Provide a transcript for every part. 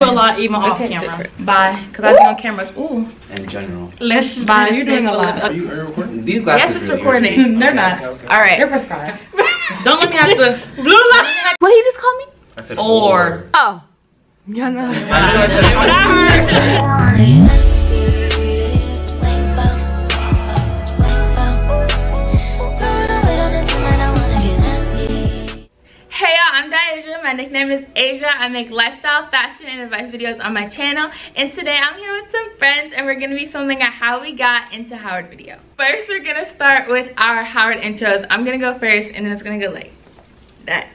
a lot even off Okay, camera. secret. Bye. Because I be on camera. Ooh. In general. Let's just Bye, you're doing a lot. Are you, are you recording? These glasses Yes, it's really recording. irritate. They're Okay, not. okay, okay. All right. They're prescribed. Don't let me have to. Blue light. What he just called me? I said Or. Oh. Yeah, no. Hey My nickname is Asia. I make lifestyle, fashion, and advice videos on my channel. And today I'm here with some friends and we're gonna be filming a how we got into Howard video. First, we're gonna start with our Howard intros. I'm gonna go first and then it's gonna go like that.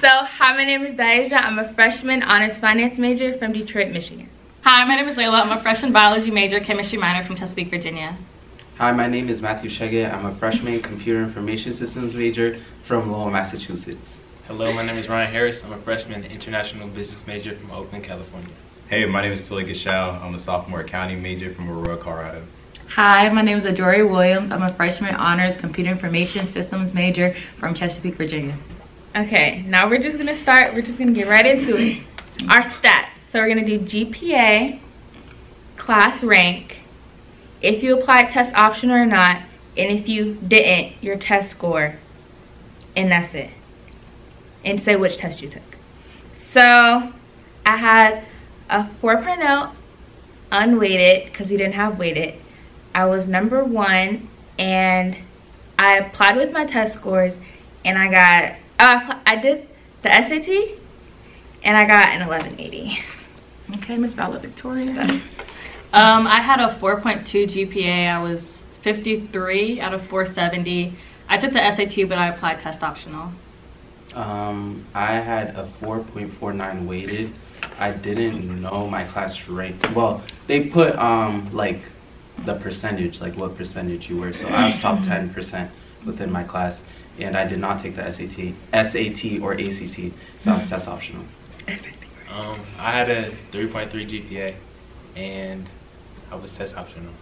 So, hi, my name is Dyasia. I'm a freshman honors finance major from Detroit, Michigan. Hi, my name is Layla. I'm a freshman biology major, chemistry minor from Chesapeake, Virginia. Hi, my name is Matthew Shege. I'm a freshman computer information systems major from Lowell, Massachusetts. Hello, my name is Ryan Harris. I'm a freshman international business major from Oakland, California. Hey, my name is Tully Gashal. I'm a sophomore accounting major from Aurora, Colorado. Hi, my name is Adori Williams. I'm a freshman honors computer information systems major from Chesapeake, Virginia. Okay, now we're just gonna start, we're just gonna get right into it. Our stats. So we're gonna do GPA, class rank, if you applied test option or not, and if you didn't, your test score. And that's it. And say which test you took. So I had a 4.0 unweighted because we didn't have weighted. I was number one and I applied with my test scores and I got, oh, I, did the SAT and I got an 1180. Okay, Miss Valedictorian. Um, I had a 4.2 GPA. I was 53 out of 470. I took the SAT, but I applied test optional. Um, I had a 4.49 weighted. I didn't know my class rank. Well, they put um like the percentage, like what percentage you were. So I was top 10% within my class, and I did not take the SAT, SAT or ACT. So I was test optional. Um, I had a 3.3 GPA, and I was test optional.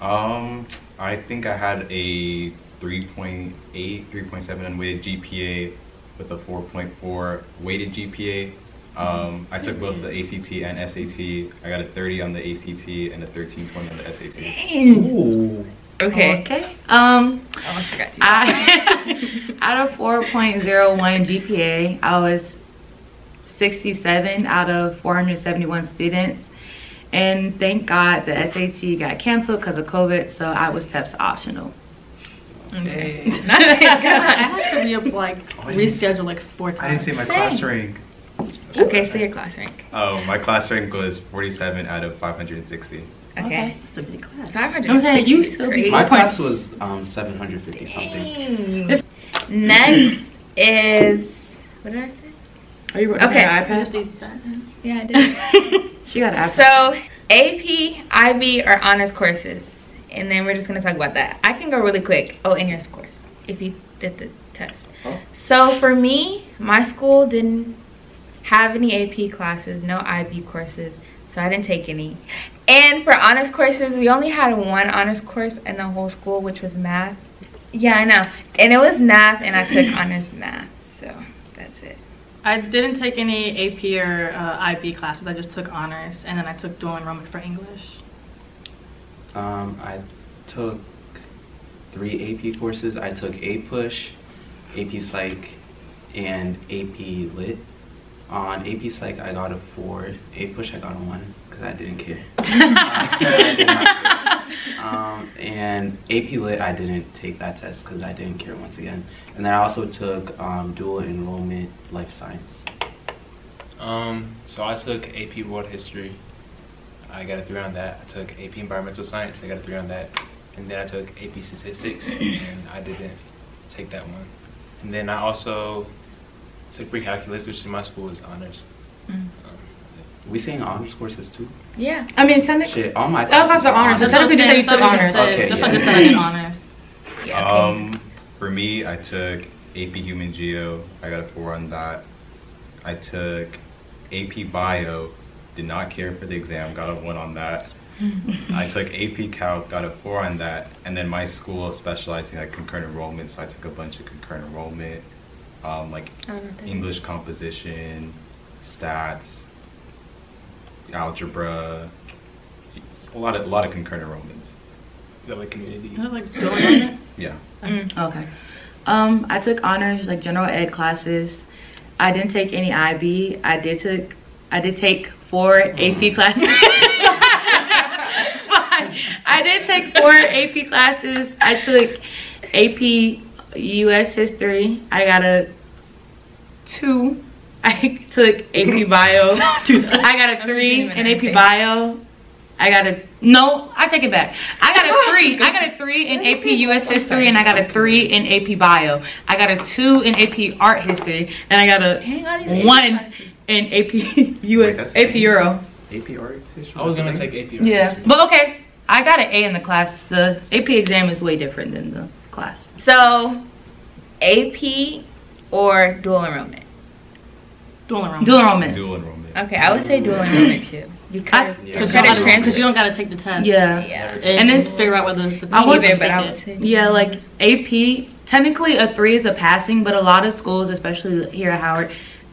Um, I think I had a 3.8, 3.7 unweighted GPA with a 4.4 weighted GPA. Um, I took both the ACT and SAT. I got a 30 on the ACT and a 1320 on the SAT. Ooh. Okay. Okay. Um, Oh, I forgot. to- I out of 4.01 GPA, I was 67 out of 471 students. And thank God the SAT got canceled because of COVID, so I was test optional. Okay. I had to re like reschedule like four times. I didn't see my Same. class rank. okay, so your class rank. Oh, my class rank was 47 out of 560. Okay. It's a big class. 560 I'm saying you still be- My class was um 750 something. Next is what did I say? Are you Okay. okay. iPad? Yeah, I did. She got an iPad. so AP, IB, or honors courses, and then we're just gonna talk about that. I can go really quick. Oh, and your scores if you did the test. Oh. So for me, my school didn't have any AP classes, no IB courses, so I didn't take any. And for honors courses, we only had one honors course in the whole school, which was math. Yeah, I know. And it was math, and I took honors math, so that's it. I didn't take any AP or uh, IB classes. I just took honors, and then I took dual enrollment for English. Um, I took three AP courses. I took APUSH, AP Psych, and AP Lit. On AP Psych, I got a four. APUSH, I got a one because I didn't care. I did not care. um, and AP Lit, I didn't take that test because I didn't care once again. And then I also took um, dual enrollment life science. Um, so I took AP World History. I got a three on that. I took AP Environmental Science. I got a three on that. And then I took AP Statistics, and I didn't take that one. And then I also took pre-calculus, which in my school is honors. Mm. Um, We saying honors courses too? Yeah. I mean, technically, Shit, all my That was classes the are honors. honors. That's what you said you took That's what I honors. just said. Okay, That's what I yeah. just said. Honors. Yeah. Um, for me, I took AP Human Geo. I got a four on that. I took AP Bio. Did not care for the exam. Got a one on that. I took AP Calc. Got a four on that. And then my school specialized in like concurrent enrollment, so I took a bunch of concurrent enrollment, um, like I don't know what that English composition, stats, algebra, a lot of a lot of concurrent enrollments. Is that like community? You know, like doing it. Yeah. Okay. Um, I took honors like general ed classes. I didn't take any IB. I did took I did take four AP classes. I did take four AP classes. I took AP US history. I got a two. I took AP bio. I got a three in AP bio. I got a no. I take it back. I got a three. I got a three in AP US history, and I got a three in AP bio. I got a two in AP art history, and I got a one classes. in AP US that's AP. Euro. AP art history. I was gonna take AP. art Yeah, but okay. I got an A in the class. The AP exam is way different than the class. So, AP or dual enrollment? Dual enrollment. Dual enrollment. dual enrollment. Okay, I would say dual enrollment too. Because I- Yeah. your Because you, don't gotta take the test. Yeah. Yeah. And, And it's- figure out whether the I Me was- but take I would say. Yeah, like AP, technically a three is a passing, but a lot of schools, especially here at Howard,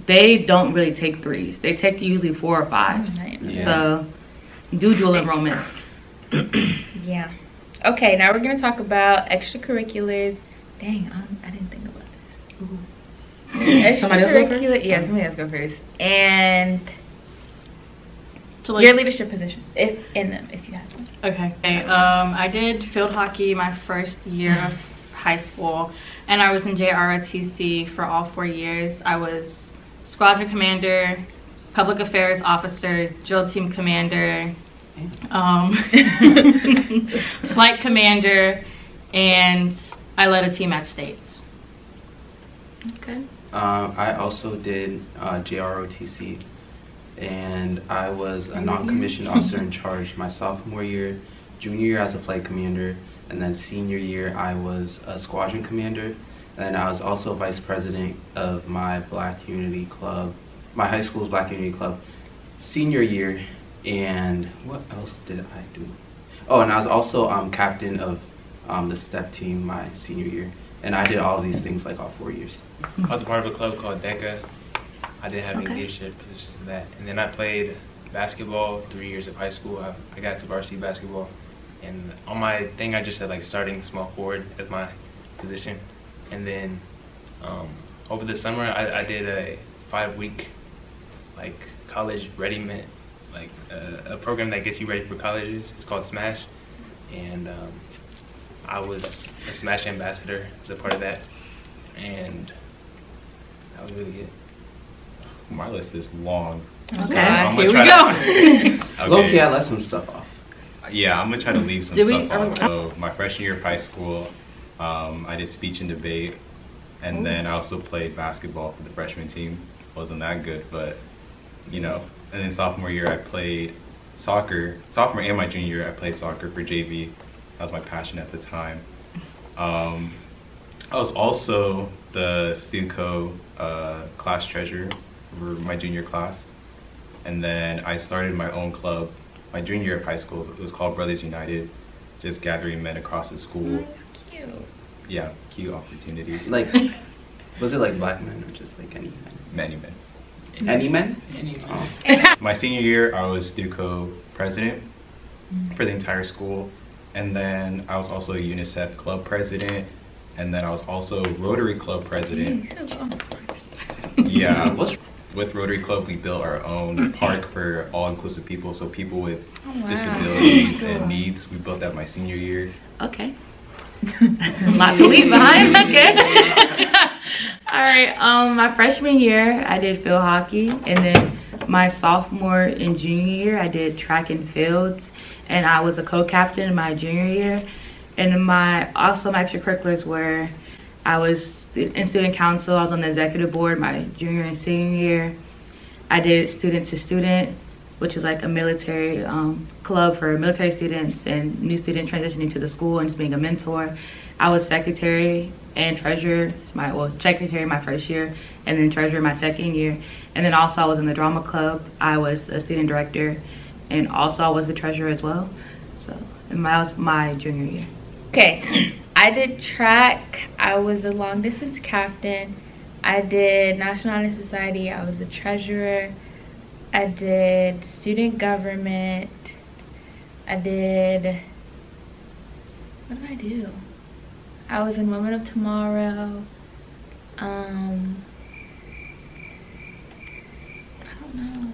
they don't really take threes. They take usually four or fives. Right. Yeah. So do dual enrollment. Yeah. Okay, now we're gonna talk about extracurriculars. Dang, um, I didn't think about this. Somebody else go first? Extracurricular- Yeah, somebody else go first. And So like, your leadership positions, if in them, if you have them. Okay. okay. Um, I did field hockey my first year of high school, and I was in JROTC for all four years. I was squadron commander, public affairs officer, drill team commander, um, flight commander, and I led a team at states. Okay. Uh, I also did uh, JROTC, and I was a non-commissioned officer in charge my sophomore year, junior year as a flight commander, and then senior year I was a squadron commander, and I was also vice president of my Black Unity Club, my high school's Black Unity Club, senior year, and what else did I do? Oh, and I was also um, captain of um, the step team my senior year, and I did all of these things like all four years. I was a part of a club called DECA. I didn't have Okay. any leadership positions in that. And then I played basketball three years of high school. I, I got to varsity basketball. And on my thing, I just said like starting small forward as my position. And then um, over the summer, I, I did a five week like college readiness, like uh, a program that gets you ready for colleges. It's called Smash. And um, I was a Smash ambassador as a part of that. And that was really it. My list is long. Okay. So I'm Here gonna we go. to- Low Okay. key, I left some stuff off. Yeah, I'm gonna try to leave some Did we- stuff we- off. So my freshman year of high school, um, I did speech and debate, and then I also played basketball for the freshman team. Wasn't that good, but you know. And then sophomore year, I played soccer. Sophomore and my junior year, I played soccer for JV. That was my passion at the time. Um, I was also the student co uh, class treasurer for my junior class. And then I started my own club my junior year of high school. It was called Brothers United, just gathering men across the school. That's cute. Yeah, cute opportunity. Like, was it like black men or just like any Many men. men? Any men? Any- Oh. My senior year, I was Stuco president for the entire school. And then I was also a UNICEF club president. And then I was also Rotary Club president. Yeah, with Rotary Club, we built our own park for all inclusive people. So people with Oh, wow. disabilities and needs. We built that my senior year. Okay. Lots to leave behind. Okay. All right. Um, my freshman year, I did field hockey, and then my sophomore and junior year, I did track and fields, and I was a co-captain in my junior year. And my also my extracurriculars were, I was in student council. I was on the executive board my junior and senior year. I did student to student, which was like a military um, club for military students and new students transitioning to the school and just being a mentor. I was secretary and treasurer, my well secretary my first year, and then treasurer my second year. And then also I was in the drama club. I was a student director, and also I was the treasurer as well. So and that was my junior year. Okay, I did track. I was a long distance captain. I did National Honor Society. I was the treasurer. I did student government. I did. What did I do? I was in Women of Tomorrow. Um. I don't know.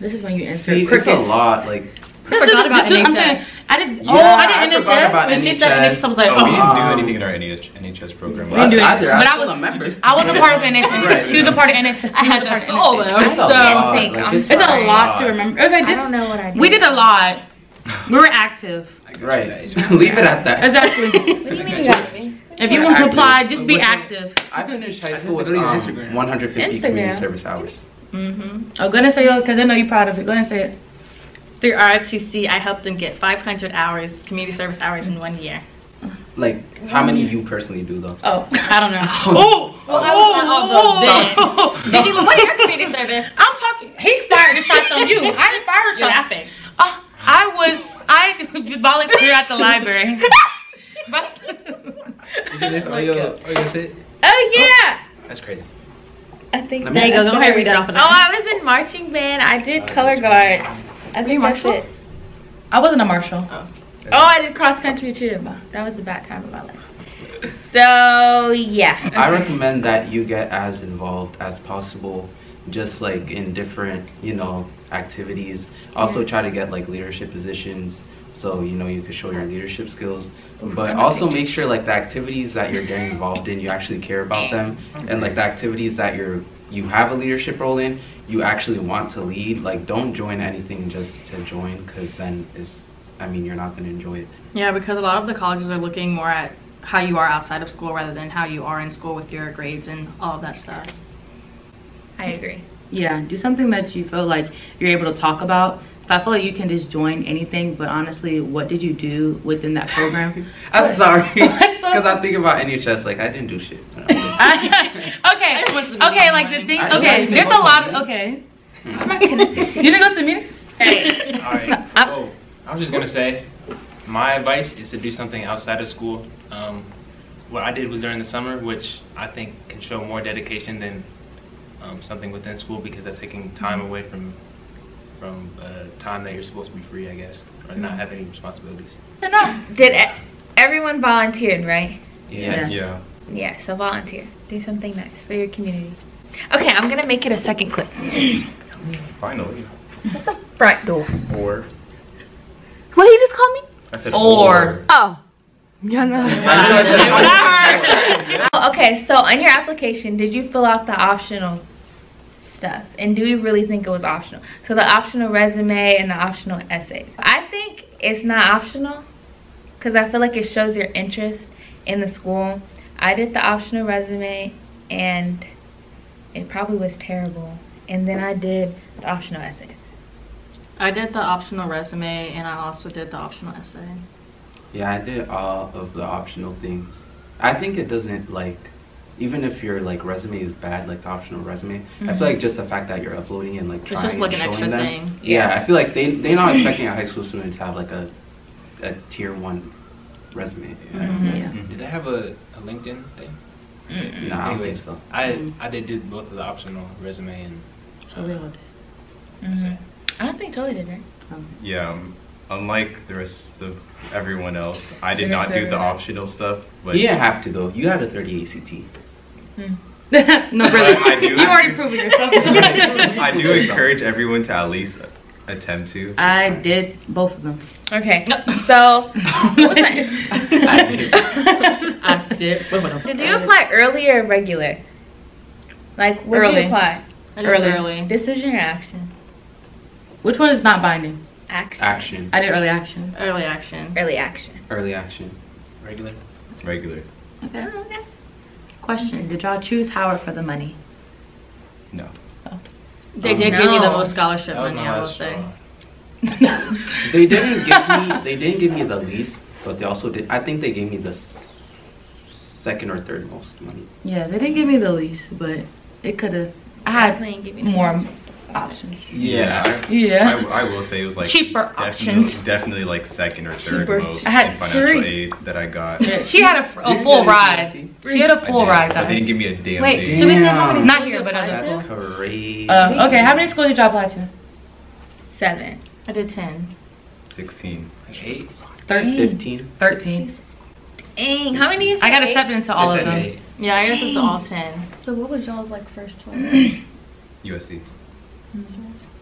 This is when you answer See, it's crickets. a lot. Like, I forgot about This is- I'm NHS. saying- I did. Yeah, oh, I I did forgot NHS. about When she said NHS. NHS, I was like, Oh, we oh. didn't do Um, anything in our NH, NHS program. We didn't do Us either. I But I still was, remember. I wasn't part of NHS. Right. She was a part of NHS. I had She was a that school though. It's a So lot. like, it's It's a lot to remember. Okay, I this, don't know what I did. we did a lot. We were active. I got you Right. Leave it at that. Exactly. What do you mean you got me? if you We're want to apply, just be What's active. I finished high school with to go um, Instagram. 150 community service hours. Mm-hmm. Oh, go ahead and say it because I know you're proud of it. Go ahead and say it. Through ROTC, I helped them get 500 hours, community service hours in one year. Like, how many you personally do though? Oh. I don't know. Oh, Well, I was one of those oh. Did you, what is your community service? I'm talking. He fired the shots on you. I didn't fire You're shots. laughing. Oh, I was. I volunteered at the library. Isn't this oh, all your, all your shit? Oh yeah. That's crazy. I think. There you go. Go ahead and read that off of Oh, I was in marching band. I did uh, color guard. I think that's marshal? it. I wasn't a marshal. Oh. oh, I did cross country too. That was a bad time of my life. So yeah. I recommend that you get as involved as possible, just like in different, you know, activities. Also, try to get like leadership positions, so you know you can show your leadership skills. But also make sure like the activities that you're getting involved in, you actually care about them, and like the activities that you're you have a leadership role in, you actually want to lead. Like, don't join anything just to join, because then it's, I mean, you're not gonna enjoy it. Yeah, because a lot of the colleges are looking more at how you are outside of school rather than how you are in school with your grades and all of that stuff. I agree. Yeah, do something that you feel like you're able to talk about. So I feel like you can just join anything, but honestly, what did you do within that program? I'm sorry, because I think about NHS like I didn't do shit. Okay, okay, like the thing. Okay, didn't there's a lot. the Okay, I'm not connected. you didn't go to the meetings. Hey. All right. Oh, I was just gonna say, my advice is to do something outside of school. Um, what I did was during the summer, which I think can show more dedication than um, something within school because that's taking time away from from uh, time that you're supposed to be free, I guess, or not have any responsibilities. Enough. Did e- everyone volunteered, right? Yes. Yeah. Yeah, so volunteer. Do something nice for your community. Okay, I'm gonna make it a second clip. Finally. Front door. Or. What did you just call me? I said Or. Oh. Yeah, no. Oh, okay, so on your application, did you fill out the optional stuff? And do you really think it was optional? So the optional resume and the optional essays. I think it's not optional because I feel like it shows your interest in the school. I did the optional resume and it probably was terrible. And then I did the optional essays. I did the optional resume and I also did the optional essay. Yeah, I did all of the optional things. I think it doesn't like, even if your like resume is bad, like the optional resume. I feel like mm-hmm. just the fact that you're uploading and like trying It's just like and an showing extra them. thing. Yeah, I feel like they they're not expecting a high school student to have like a a tier one resume. Mm-hmm. Yeah. Mm-hmm. Did they have a, a LinkedIn thing? Nah, I don't think Anyways, so. I I did do both of the optional resume and oh, So we all did. Mm-hmm. essay. I don't think Totally did, right? Um, yeah. Um, unlike the rest of everyone else, I did not do the everyone. optional stuff. But you didn't have to though. You had a 30 ACT. Hmm. no, really. I do- You already proven yourself. I do encourage everyone to at least attempt to. I did both of them. Okay, so what was that? I did both of them. Did you apply early or regular? Like, when did Early. you apply? I did Early. early. Decision or action? Which one is not binding? Action. Action. I did early action. Early action. Early action. Early action. Regular. Regular. Okay. Question: Did y'all choose Howard for the money? No. Oh. They Um, did give me the most scholarship money, my I will say. They didn't give me they didn't give me the least, but they also did. I think they gave me the second or third most money. Yeah, they didn't give me the least, but it could have. I had Definitely ain't give you no more options. Yeah. I, Yeah. I, I will say it was like Cheaper definitely, options. Definitely like second or third Cheaper. most I had in financial three. aid that I got. Yeah, she had a, Did you full ride. She had a full did, ride, But they didn't give me a damn Wait, date. should we say how many Not here, but other? That's crazy. Uh, okay, how many schools did y'all apply to? Seven. I did 10. 16. Eight, Thir- 15. 13. Dang, how many? is I got eight? accepted into all I of them. eight. Yeah, I guess it's all 10. So what was y'all's like first choice? USC.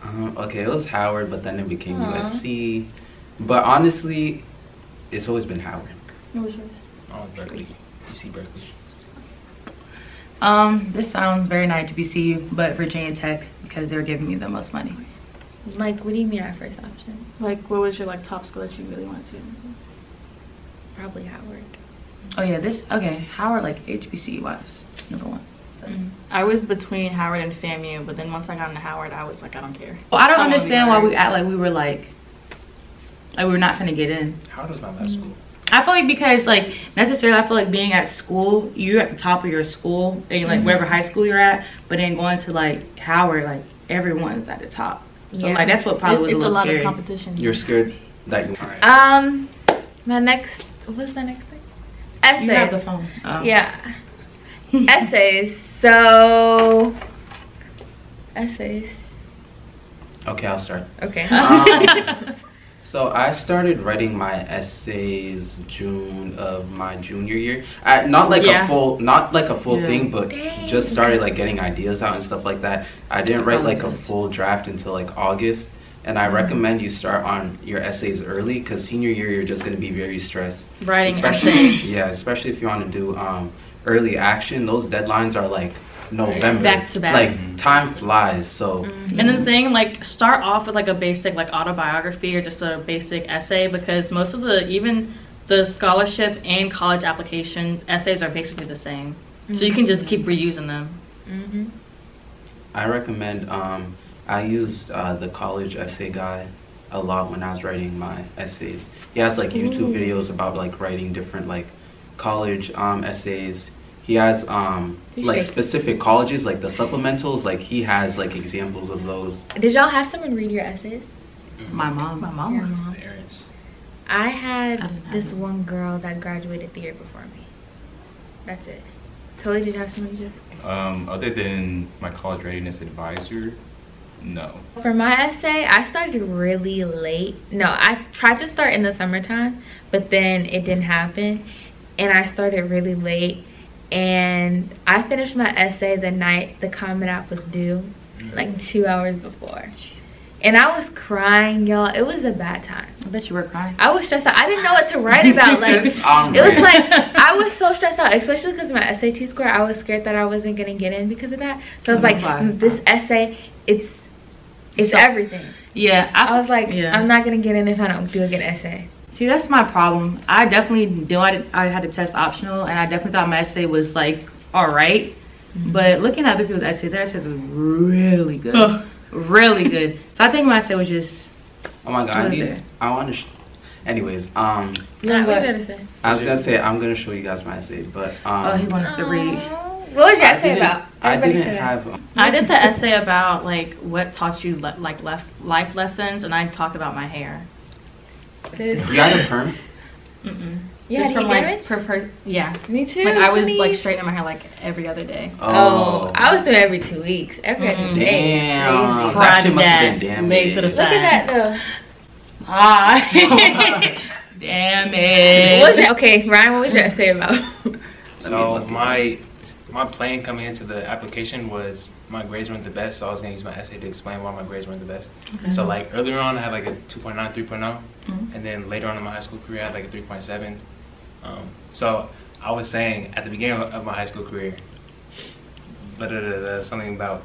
Um, okay, it was Howard, but then it became Aw. USC. But honestly, it's always been Howard. what was yours? Oh, Berkeley. UC Berkeley. Um, this sounds very nice to be BCU, but Virginia Tech because they're giving me the most money. Like, what do you mean our first option? Like, what was your like top school that you really wanted to? Probably Howard. Oh yeah, this okay. Howard like HBCU wise, number one. I was between Howard and FAMU, but then once I got into Howard, I was like, I don't care. Well, I don't I understand why we act like we were like, like we were not gonna get in. Howard was my last school. I feel like because like necessarily, I feel like being at school, you're at the top of your school, and like wherever high school you're at. But then going to like Howard, like everyone's at the top. So Yeah. like that's what probably It- was it's a a lot scary. of competition. You're scared that you. Alright. Um, my next. What's my next thing? Essays. you have the Essays. phone. So. Yeah. Essays. So. Essays. Okay, I'll start. Okay. Um, so I started writing my essays June of my junior year. I, not like Yeah. a full, not like a full Yeah. thing, but Dang. just started like getting ideas out and stuff like that. I didn't write like a full draft until like August, and I recommend you start on your essays early because senior year you're just gonna be very stressed. Writing especially essays. yeah, especially if you want to do um, early action. Those deadlines are like November. Back to back. Like time flies. So And then the thing, like, start off with like a basic like autobiography or just a basic essay because most of the even the scholarship and college application essays are basically the same. So you can just keep reusing them. mm-hmm. I recommend. Um, I used uh, the college essay guy a lot when I was writing my essays. He has like YouTube videos about like writing different like college um, essays. He has um, You like should- specific colleges, like the supplementals. Like he has like examples of those. Did y'all have someone read your essays? My mom. My mom was The Aaron's. I had I this it. one girl that graduated the year before me. That's it. Totally did you have someone read yours? Um, other than my college readiness advisor, no. For my essay, I started really late. No, I tried to start in the summertime, but then it didn't happen. And I started really late. And I finished my essay the night the Common App was due, like two hours before. And I was crying, y'all. It was a bad time. I bet you were crying. I was stressed out. I didn't know what to write about. Like, It's it was like I was so stressed out, especially because my SAT score. I was scared that I wasn't gonna get in because of that. So I was like, mm, this essay, it's it's So- everything. Yeah, I was like, yeah. I'm not gonna get in if I don't do a good essay. See, that's my problem. I definitely knew I, did, I had a test optional, and I definitely thought my essay was like all right. But looking at other people's essays, their essays was really good, Ugh. really good. So I think my essay was just Oh my god! I need. I want to. Sh- Anyways, um, Nah, what? what's your? I was gonna say I'm gonna show you guys my essay, but um, oh, he wanted us to read. What was your essay didn't- about? I didn't have. um, I did the essay about like what taught you le- like lef- life lessons, and I talked about my hair. This- You had a perm. Mm-mm. You Just from like per, per yeah. Me too. Like I was like straightening my hair like every other day. Oh, I was doing every two weeks. Every other Mm-mm. day. Damn, Crazy. that shit must have Fried been that, damn. laid to the big. Look at that though. Ah, damn it. What was your- okay, Ryan, what was your essay about? So look at my my plan coming into the application was my grades weren't the best, so I was gonna use my essay to explain why my grades weren't the best. So like earlier on, I had like a 2.9, 3.0, Mhm. and then later on in my high school career, I had like a 3.7. Um, so I was saying at the beginning of my high school career, but something about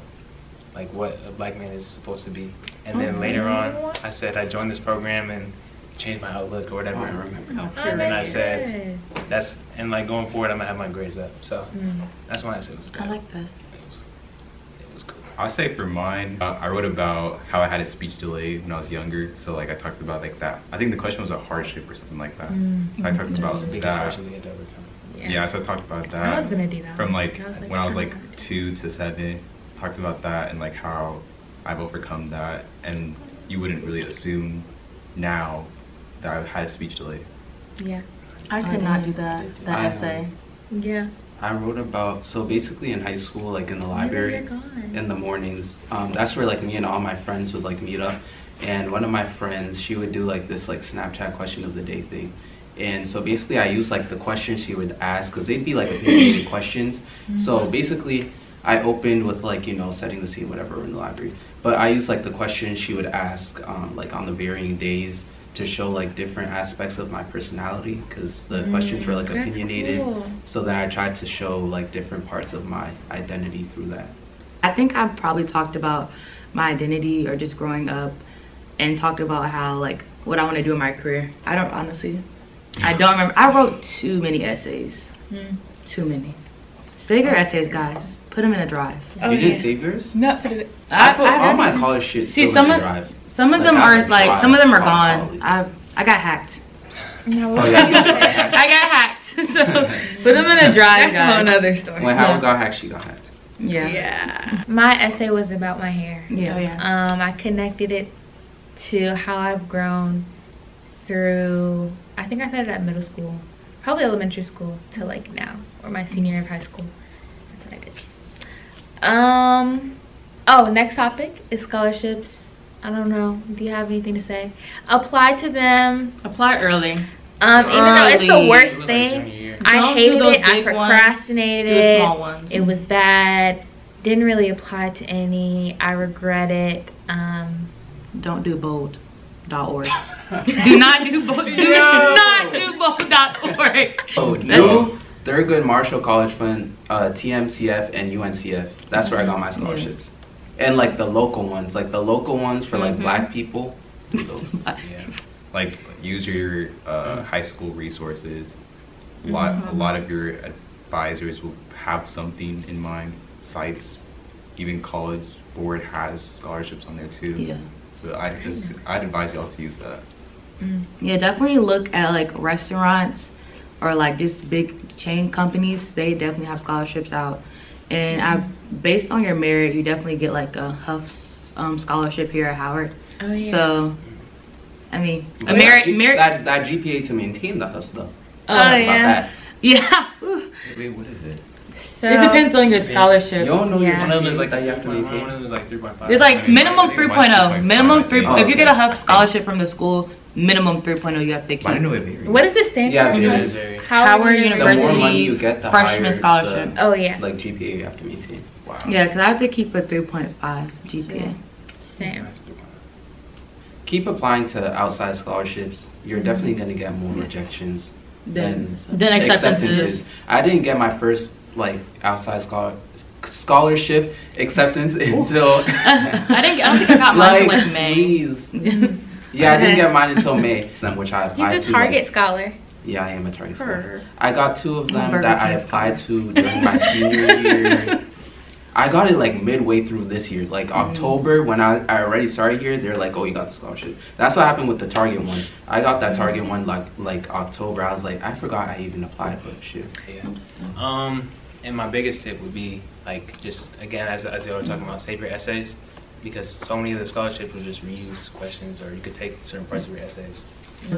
like what a black man is supposed to be, and then later on, I said I joined this program and changed my outlook or Oh, whatever. I remember. Oh, and then I said good. that's and like going forward, I'm gonna have my grades up. So Mm. that's why I said it was. Great. I like that. It was, cool. I'll say for mine, uh, I wrote about how I had a speech delay when I was younger. So like I talked about like that. I think the question was a hardship or something like that. Mm. So I talked about that. hardship we had. Yeah, so I talked about that. I was gonna do that. From like, I was when I was oh, like two to seven, talked about that and like how I've overcome that. And you wouldn't really assume now that I've had a speech delay. yeah, I could not do that that I know. essay. yeah. I wrote about so basically in high school, like in the library, you're in the mornings. Um, that's where like me and all my friends would like meet up, and one of my friends, she would do like this like Snapchat question of the day thing. And so basically, I used like the questions she would ask because they'd be like opinionated questions. So basically, I opened with like you know setting the scene, whatever in the library. But I used like the questions she would ask um, like on the varying days to show like different aspects of my personality because the questions were like opinionated. cool. So then I tried to show like different parts of my identity through that. I think I've probably talked about my identity or just growing up and talked about how like what I want to do in my career. I don't honestly. I don't remember. I wrote too many essays. Mm. Too many. Save your essays, guys. Put them in a drive. Oh, you didn't yeah. save yours? Not put it. I, put I- all my college shit See, still some in of- the drive. Some of Like, them are like tried some of them are gone. college. I I got hacked. No, Oh, yeah. I got hacked. So put them in a drive, That's a whole guys. nother story. When Howard got hacked, she got hacked. Yeah. Yeah. My essay was about my hair. Yeah. Oh, yeah. Um, I connected it to how I've grown through. I think I started at middle school, probably elementary school, to like now, or my senior year of high school. That's what I did. Um. Oh, next topic is scholarships. I don't know. Do you have anything to say? Apply to them. Apply early. Um, even though it's the worst Do it thing. I Don't do hated those it. I big ones. procrastinated. Do small ones. It was bad. Didn't really apply to any. I regret it. Um, Don't do bold. Dot org. do not do bold. Do not do bold.org. Oh, do Thurgood Marshall College Fund, uh, TMCF, and UNCF. That's where I got my scholarships. And like the local ones, like the local ones for like mm-hmm. black people. Do those. Yeah. Like use your uh, mm-hmm. high school resources. A mm-hmm. lot, a lot of your advisors will have something in mind. Sites, even college board has scholarships on there too. Yeah. So I just I'd advise y'all to use that. Yeah, definitely look at like restaurants or like just big chain companies. They definitely have scholarships out, and I, based on your merit, you definitely get like a Huff's um, scholarship here at Howard. oh yeah. So, I mean, a But merit, G- merit, that, that GPA to maintain the hubs though. Oh, Not yeah. yeah. Wait, what is it? so, it depends on your scholarship. You don't know Yeah. your One of them is GPA like that you have to One of them is like 3.5. There's like I mean, minimum I 3.0, minimum 3. think. If you get a Oh, Huff scholarship from the school, minimum 3.0 you have to take. But I didn't know it varied. What does it stand Yeah, for? it Howard is. Howard, Howard The University more money you get, the freshman higher scholarship. The, Oh yeah. like GPA you have to maintain. Wow. Yeah, because I have to keep a 3.5 GPA. Same. Keep applying to outside scholarships. You're mm-hmm. definitely gonna get more rejections Then, than Then acceptances. I didn't get my first like outside scholar scholarship acceptance until I didn't. I don't think I got mine like, until like May. please. Yeah, I didn't get mine until May, then which I applied to. He's a to. Target like- scholar. yeah, I am a Target scholar. I got two of them Burger that I King applied to during my senior year. I got it like midway through this year, like Mm. October when I, I already started here. They're like, "Oh, you got the scholarship." That's what happened with the Target one. I got that Target one like like October. I was like, I forgot I even applied, but shit. Yeah. Um, and my biggest tip would be like just again as as you were talking about, save your essays because so many of the scholarships will just reuse questions or you could take certain parts of your essays.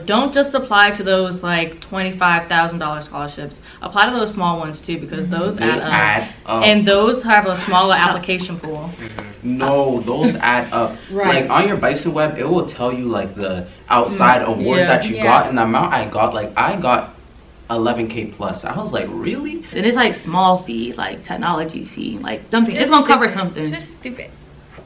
Don't just apply to those like twenty-five thousand dollars scholarships. Apply to those small ones too because mm-hmm. those They add up. add up. And those have a smaller application pool. Mm-hmm. no, those add up. Right. Like on your Bison web, it will tell you like the outside mm, awards yeah. that you Yeah. got and the amount I got. Like I got 11k plus. I was like, really? and it's like small fee, like technology fee, like something. It's gonna cover something. Just stupid.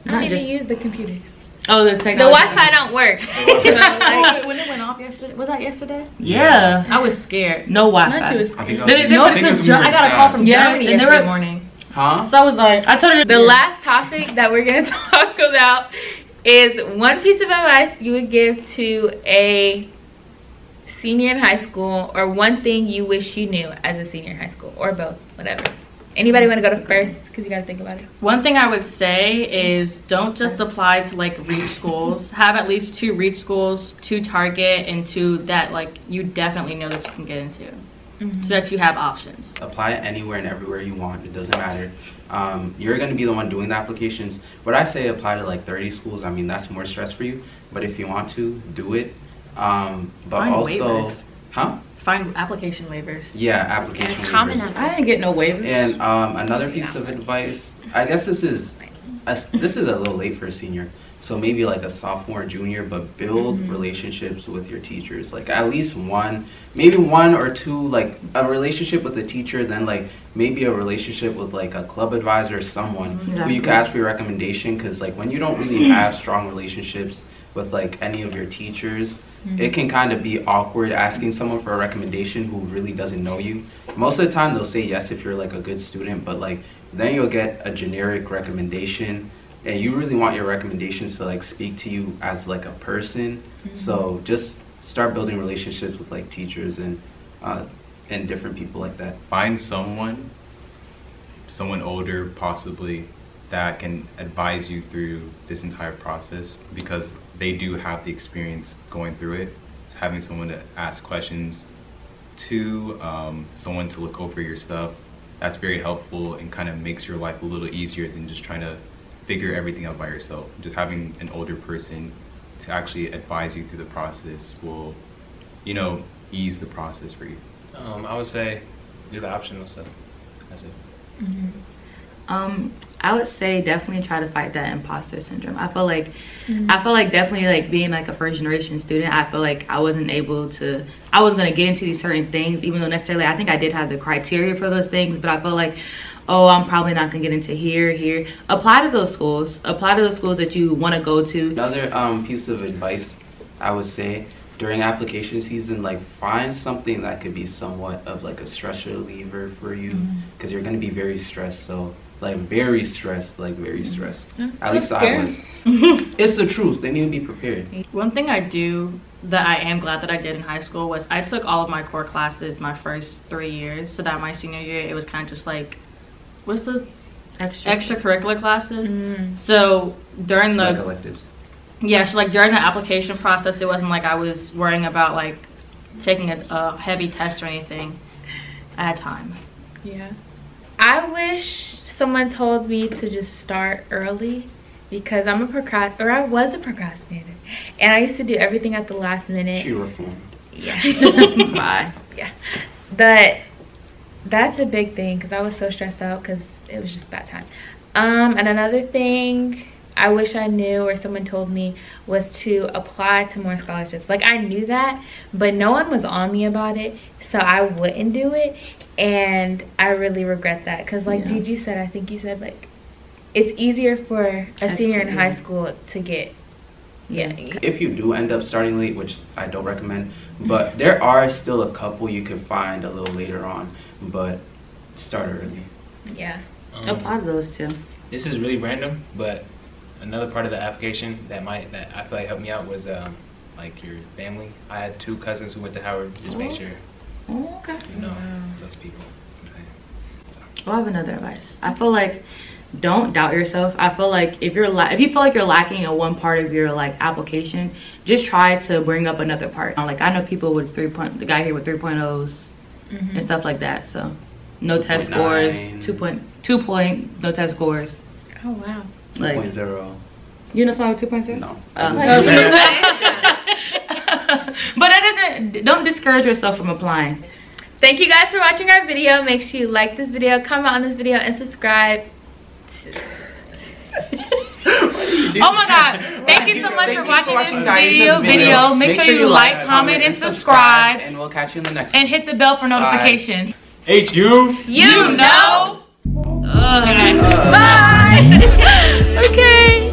I Not don't even just- use the computers. Oh, the The. Wi-Fi don't work. So, Oh, like, when it went off yesterday, was that yesterday? yeah. I was scared. No Wi-Fi. you. I think I they, was- they I think this it's Ger- more I got a call from stats. Germany and they yesterday were- morning. Huh? So I was like, I told her The last topic that we're gonna talk about is one piece of advice you would give to a senior in high school, or one thing you wish you knew as a senior in high school, or both, whatever. Anybody want to go to first? Because you got to think about it. One thing I would say is don't just apply to like reach schools. Have at least two reach schools, two target, and two that like you definitely know that you can get into, so that you have options. apply anywhere and everywhere you want. It doesn't matter. Um, you're going to be the one doing the applications. Would I say apply to like 30 schools? I mean, that's more stress for you. But if you want to, do it. Um, but Find also, waivers. huh? Find application waivers. Yeah, application common waivers. I didn't get no waivers. And um, another piece of advice, I guess this is a, this is a little late for a senior, So maybe like a sophomore, junior, but build Mhm. relationships with your teachers. Like at least one, maybe one or two, like a relationship with a teacher, then like maybe a relationship with like a club advisor or someone who you Exactly. can ask for your recommendation. Because like when you don't really have strong relationships with like any of your teachers, it can kind of be awkward asking someone for a recommendation who really doesn't know you. Most of the time they'll say yes if you're like a good student, but like then you'll get a generic recommendation and you really want your recommendations to like speak to you as like a person. So just start building relationships with like teachers and uh, and different people like that. Find someone, someone older possibly, that can advise you through this entire process because they do have the experience going through it. So having someone to ask questions to, um, someone to look over your stuff, that's very helpful and kind of makes your life a little easier than just trying to figure everything out by yourself. Just having an older person to actually advise you through the process will, you know, ease the process for you. Um, I would say do the optional stuff. That's it. Um, I would say definitely try to fight that imposter syndrome. I feel like I feel like definitely like being like a first generation student, I feel like I wasn't able to I was gonna get into these certain things, even though necessarily I think I did have the criteria for those things, but I felt like oh I'm probably not gonna get into here, here. Apply to those schools. Apply to those schools that you wanna go to. Another um, piece of advice I would say during application season, like find something that could be somewhat of like a stress reliever for you because you're gonna be very stressed. So like very stressed, like very stressed. At least I was. it's the truth. They need to be prepared. One thing I do that I am glad that I did in high school was I took all of my core classes my first three years, so that my senior year it was kind of just like, what's those Extra. extracurricular classes? Mm. So during the Like electives. yeah, so like during the application process, it wasn't like I was worrying about like taking a, a heavy test or anything. I had time. Yeah. I wish someone told me to just start early because I'm a procrast or I was a procrastinator. And I used to do everything at the last minute. She reformed. Yeah. Bye. yeah. That that's a big thing because I was so stressed out because it was just that time. Um, and another thing I wish I knew or someone told me was to apply to more scholarships. Like I knew that, but no one was on me about it, so I wouldn't do it. And I really regret that because, like Yeah. Gigi said, I think you said like it's easier for a High senior school, in high school to get. Yeah. If you do end up starting late, which I don't recommend, but there are still a couple you can find a little later on, but start early. Yeah. Um, Apply to those too. this is really random, but another part of the application that might that I feel like helped me out was um, like your family. I had two cousins who went to Howard. Just make Oh. sure Oh, okay. you know those people. Well, I have another advice. I feel like don't doubt yourself. I feel like if you're la- if you feel like you're lacking in one part of your like application, just try to bring up another part. Like I know people with three point, the guy here with three and stuff like that. So no test scores, 2.9. two point two point, no test scores. Oh wow. Like 2.0. you know someone with two point zero. No. Uh, I but that doesn't. Don't discourage yourself from applying. Thank you guys for watching our video. Make sure you like this video, comment on this video, and subscribe. Oh my god. Thank you so much Thank for you watching this Science's video. Video. Make, sure, you like, comment, and subscribe. And we'll catch you in the next one. And hit the bell for notifications. H U. You you know. Ugh. Uh, Bye. okay.